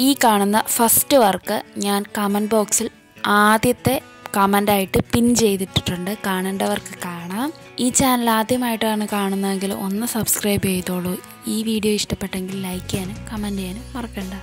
ഈ കാണുന്ന first work ഞാൻ കമന്റ് ബോക്സിൽ ആദ്യത്തെ കമന്റായിട്ട് പിൻ ചെയ്തിട്ടിട്ടുണ്ട്. കാണേണ്ടവർക്ക് കാണാം. ഈ ചാനൽ ആദ്യമായിട്ടാണ് കാണുന്നതെങ്കിൽ ഒന്ന് സബ്സ്ക്രൈബ് ചെയ്തോളൂ. ഈ വീഡിയോ ഇഷ്ടപ്പെട്ടെങ്കിൽ ലൈക്ക് ചെയ്യാനും കമന്റ് ചെയ്യാനും മറക്കണ്ട.